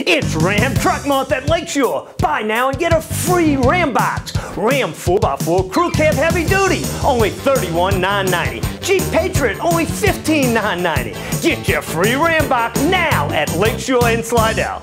It's Ram Truck Month at Lakeshore. Buy now and get a free Ram box. Ram 4x4 Crew Cab Heavy Duty, only $31,990. Jeep Patriot, only $15,990. Get your free Ram box now at Lakeshore and Slidell.